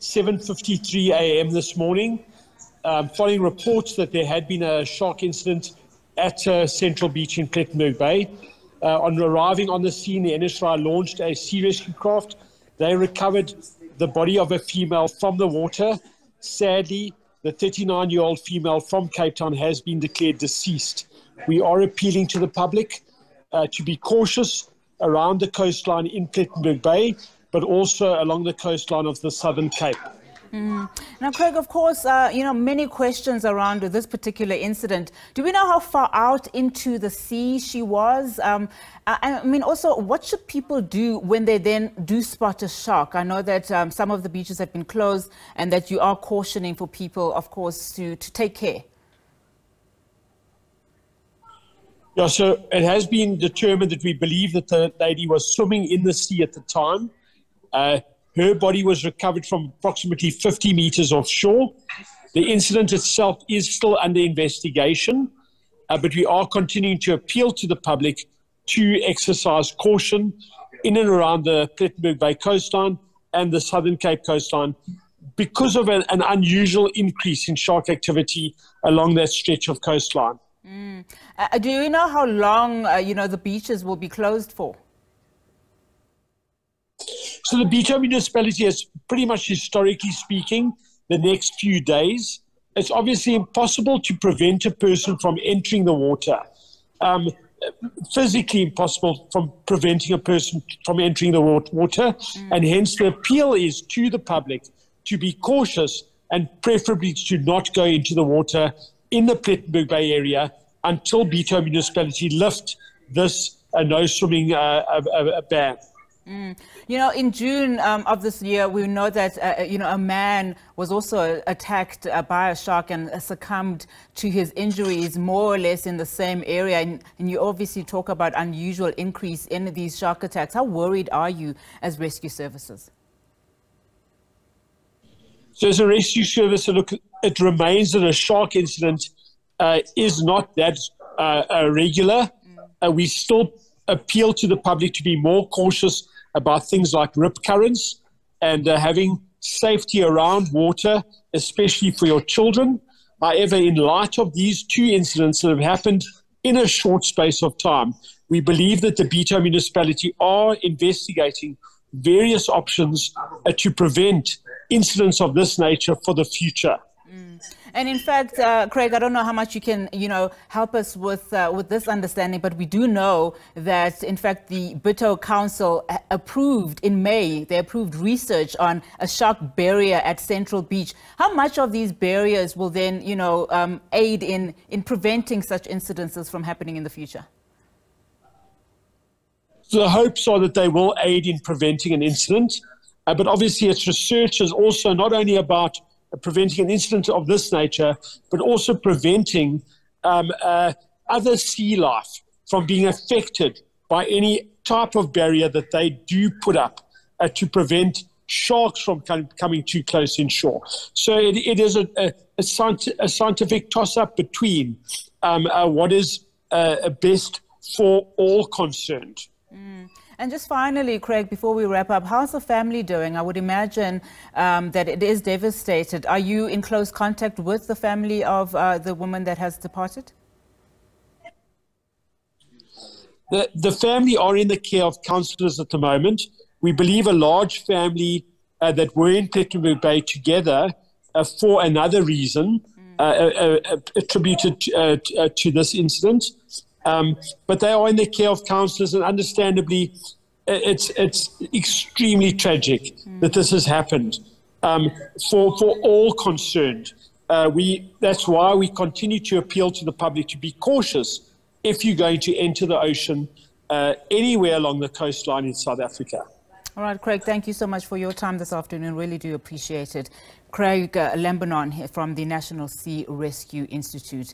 7:53 a.m. this morning, um, following reports that there had been a shark incident at uh, Central Beach in Plettenberg Bay. Uh, on arriving on the scene, the NSRI launched a sea rescue craft. They recovered the body of a female from the water. Sadly, the 39 year old female from Cape Town has been declared deceased. We are appealing to the public uh, to be cautious around the coastline in Plettenberg Bay, but also along the coastline of the Southern Cape. Mm. Now, Craig, of course, uh, you know, many questions around this particular incident. Do we know how far out into the sea she was? Um, I mean, also, what should people do when they then do spot a shark? I know that um, some of the beaches have been closed and that you are cautioning for people, of course, to, to take care. Yeah, so it has been determined that we believe that the lady was swimming in the sea at the time. Uh, her body was recovered from approximately 50 meters offshore. The incident itself is still under investigation, uh, but we are continuing to appeal to the public to exercise caution in and around the Plettenberg Bay coastline and the Southern Cape coastline because of an, an unusual increase in shark activity along that stretch of coastline. Mm. Uh, do you know how long, uh, you know, the beaches will be closed for? So the Bitou municipality has pretty much historically speaking the next few days. It's obviously impossible to prevent a person from entering the water. Um, physically impossible from preventing a person from entering the water. Mm. And hence the appeal is to the public to be cautious and preferably to not go into the water in the Plettenberg Bay area until Bitou municipality lift this uh, no swimming uh, uh, uh ban. Mm. You know, in June um, of this year, we know that, uh, uh, you know, a man was also attacked uh, by a shark and uh, succumbed to his injuries more or less in the same area. And, and, you obviously talk about unusual increase in these shark attacks. How worried are you as rescue services? So as a rescue service, look, it remains that a shark incident uh, is not that uh, regular. Mm. we still appeal to the public to be more cautious about things like rip currents and uh, having safety around water, especially for your children. However, in light of these two incidents that have happened in a short space of time, we believe that the Bitou municipality are investigating various options uh, to prevent incidents of this nature for the future. And in fact, uh, Craig, I don't know how much you can, you know, help us with uh, with this understanding, but we do know that, in fact, the Bitou Council approved in May. They approved research on a shark barrier at Central Beach. How much of these barriers will then, you know, um, aid in in preventing such incidences from happening in the future? The hopes are that they will aid in preventing an incident, uh, but obviously, its research is also not only about preventing an incident of this nature, but also preventing um, uh, other sea life from being affected by any type of barrier that they do put up uh, to prevent sharks from coming too close inshore. So it, it is a, a, a, scientific, a scientific toss up between um, uh, what is uh, best for all concerned. Mm. And just finally, Craig, before we wrap up, how's the family doing? I would imagine um, that it is devastated. Are you in close contact with the family of uh, the woman that has departed? The, the family are in the care of counsellors at the moment. We believe a large family uh, that were in Plettenberg Bay together uh, for another reason uh, uh, uh, attributed to, to this incident. Um, but they are in the care of counsellors, and understandably, it's it's extremely tragic mm. that this has happened um, for for all concerned. Uh, we that's why we continue to appeal to the public to be cautious if you're going to enter the ocean uh, anywhere along the coastline in South Africa. All right, Craig, thank you so much for your time this afternoon. Really do appreciate it. Craig uh, Lambinon from the National Sea Rescue Institute.